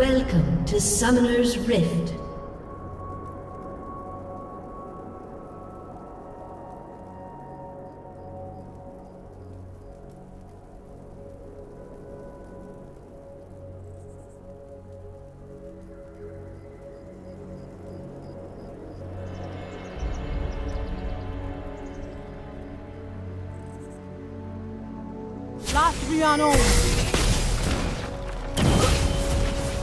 Welcome to Summoner's Rift. Latrian on.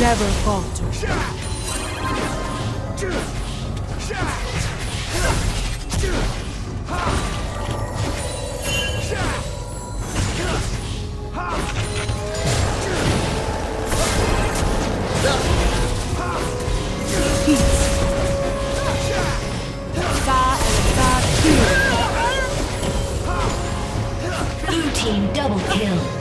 Never falter. Double kill.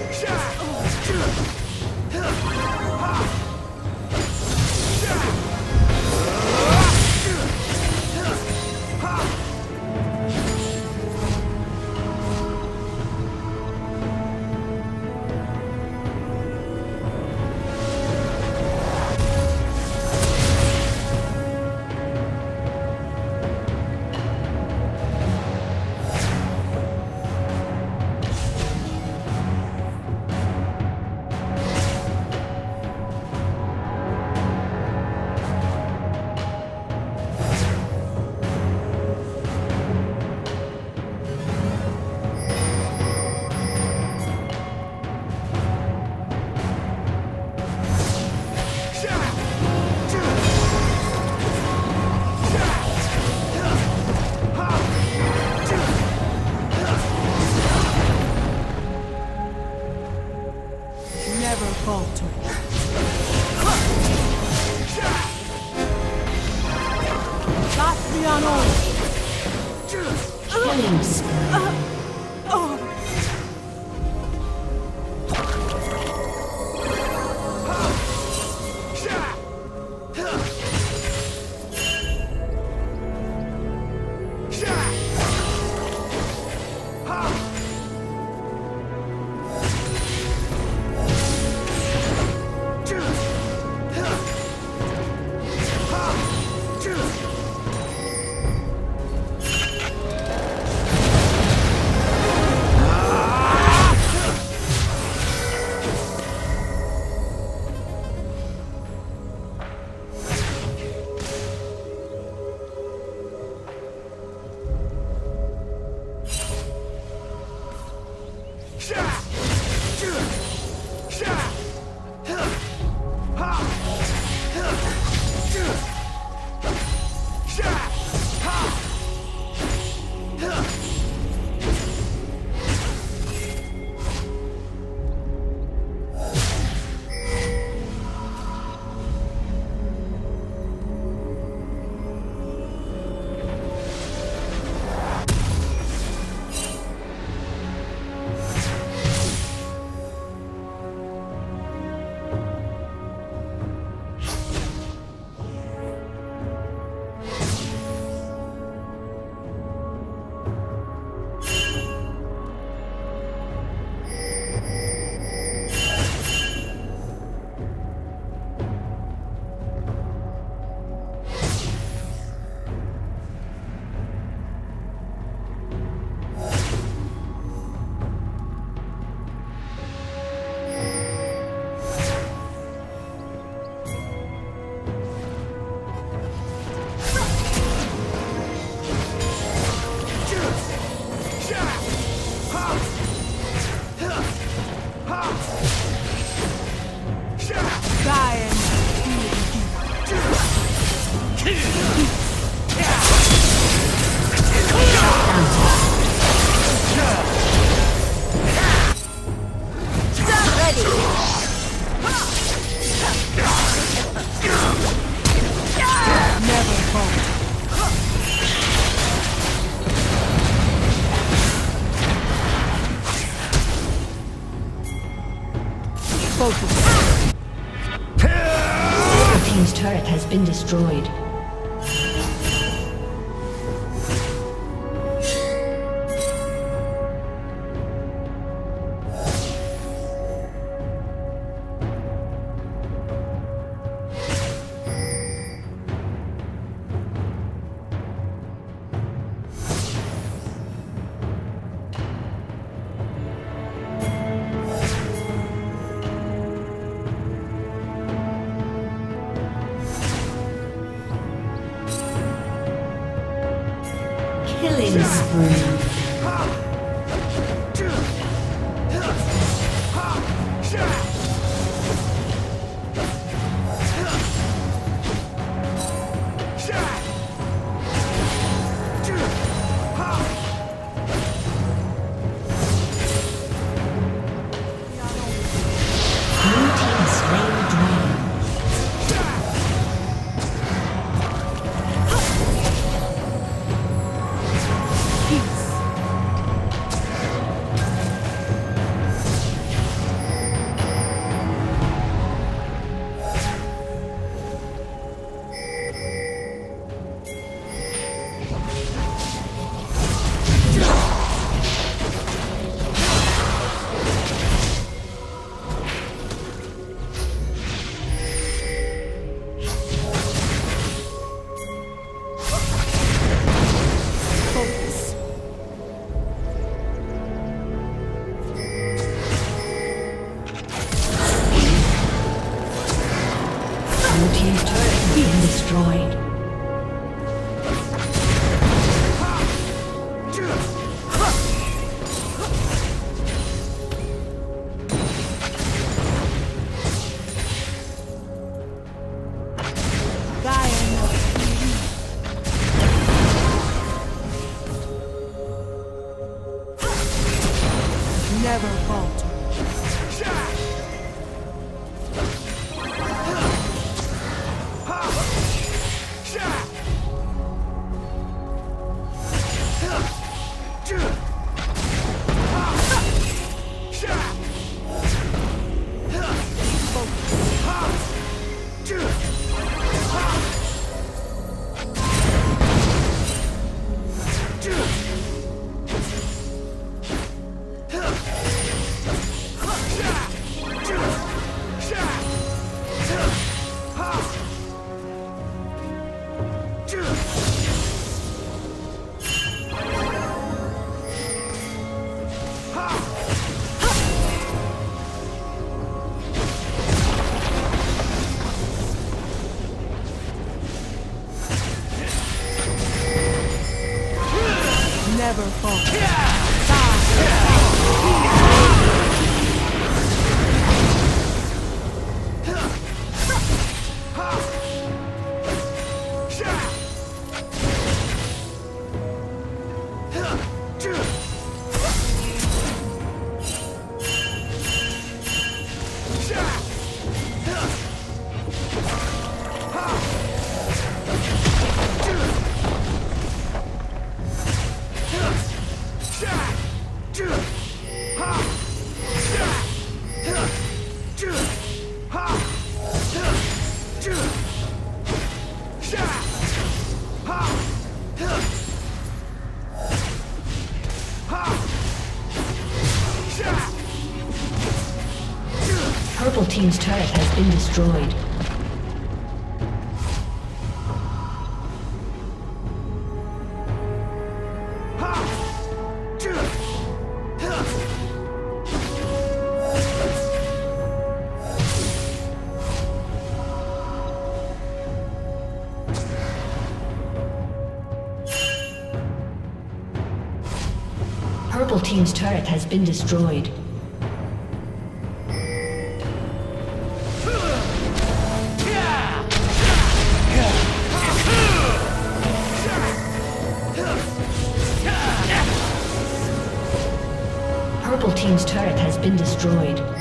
Killing Purple team's turret has been destroyed. Has been destroyed. Purple team's turret has been destroyed.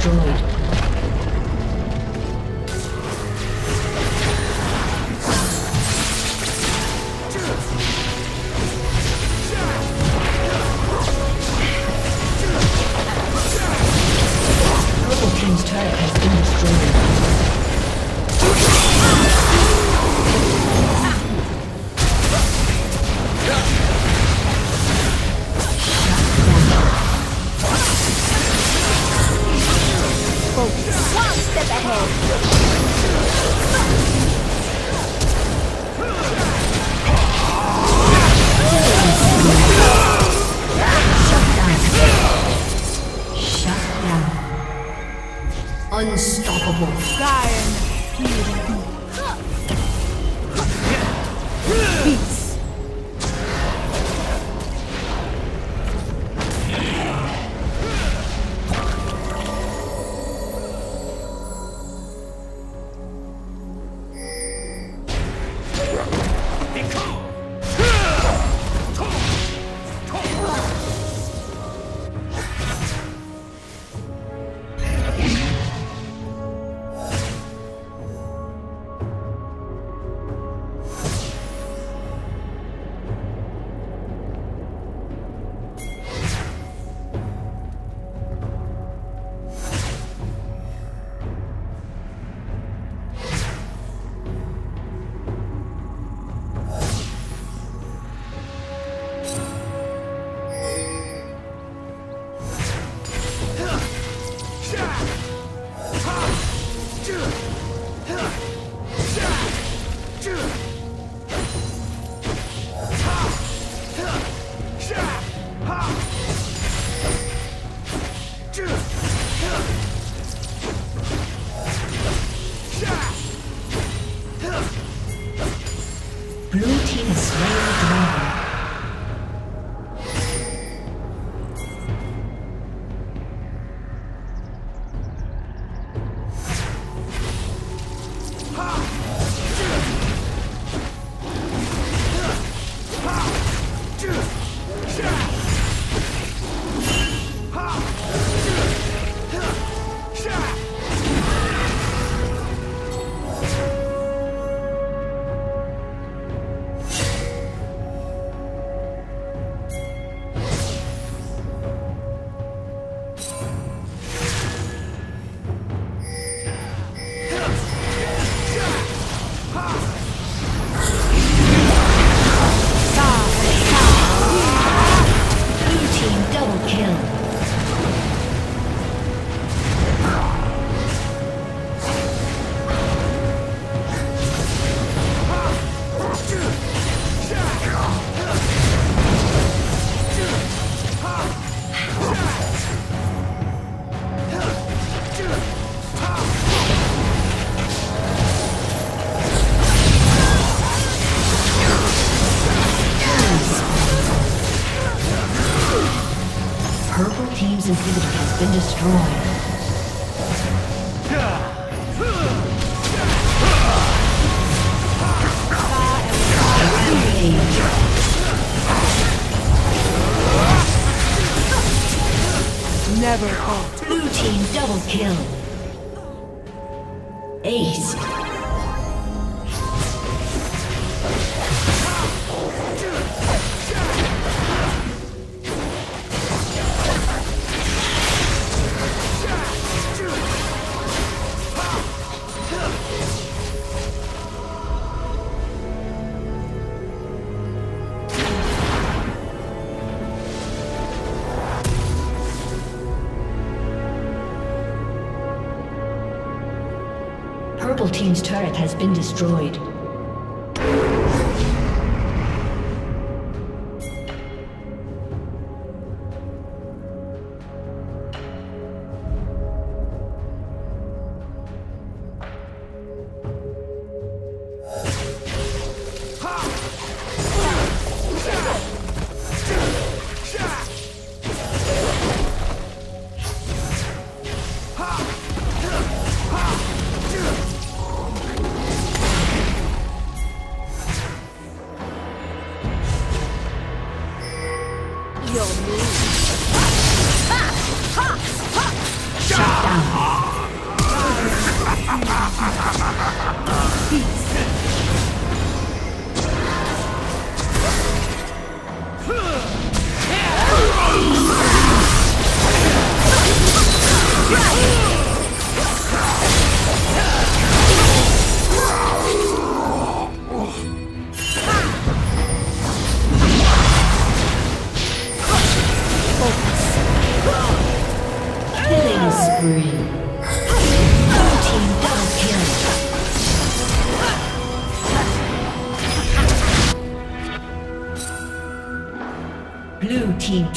Destroyed. Unstoppable. Purple team's inhibitor has been destroyed. Never falter. Blue team double kill. Ace. Has been destroyed.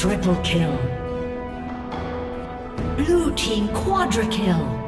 Triple kill. Blue team quadra kill.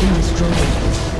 Been destroyed.